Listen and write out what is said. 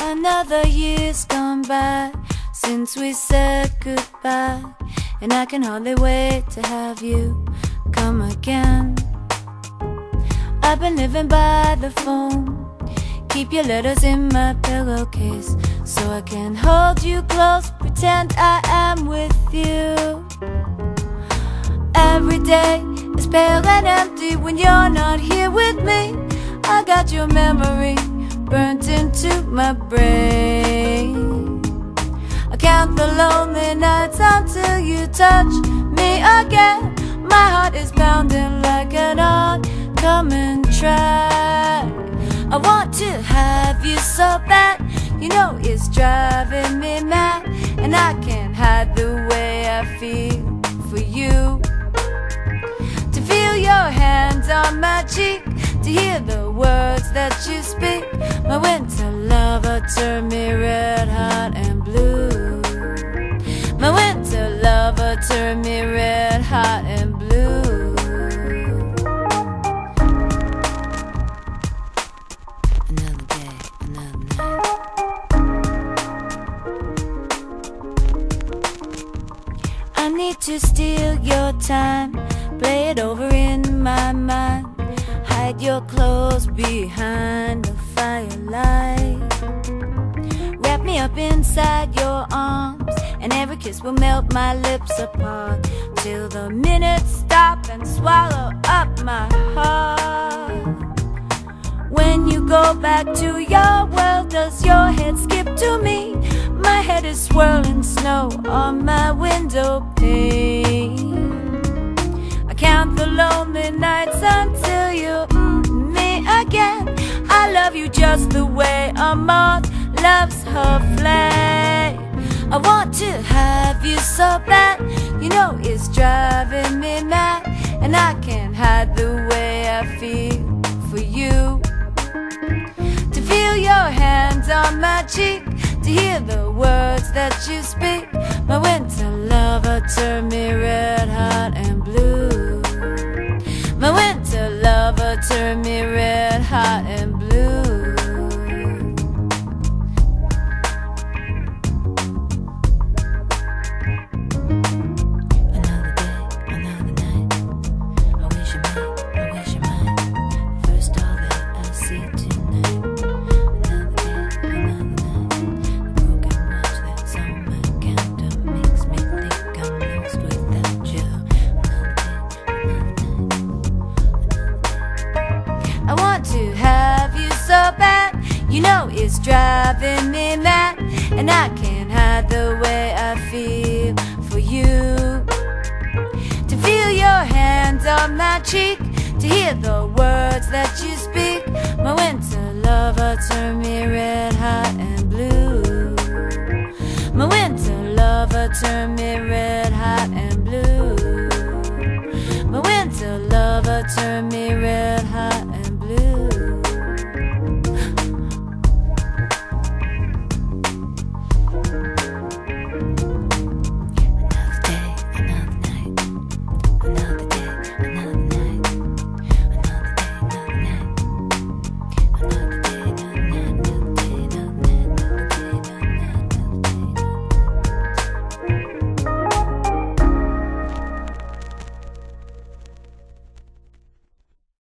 Another year's gone by since we said goodbye, and I can hardly wait to have you come again. I've been living by the phone. Keep your letters in my pillowcase so I can hold you close, pretend I am with you. Every day is pale and empty when you're not here with me. I got your memory burnt into my brain. I count the lonely nights until you touch me again. My heart is pounding like an oncoming train. I want to have you so bad, you know it's driving me mad, and I can't hide the way I feel for you. To feel your hands on my cheek, to hear the words that you speak. My winter lover turned me red hot and blue. My winter lover turned me red hot and I need to steal your time, play it over in my mind. Hide your clothes behind the firelight. Wrap me up inside your arms, and every kiss will melt my lips apart. Till the minutes stop and swallow up my heart. When you go back to your world, does your head skip to me? Is swirling snow on my window pane. I count the lonely nights until you mm, me again. I love you just the way a moth loves her flame. I want to have you so bad, you know it's driving me mad, and I can't hide the way I feel for you. To feel your hands on my cheek, to hear the words that you speak. My winter lover turn me red hot It's driving me mad, and I can't hide the way I feel for you. To feel your hands on my cheek, to hear the words that you speak, my winter lover turned me red hot and blue. My winter lover turned me red hot and blue. My winter lover turned me red.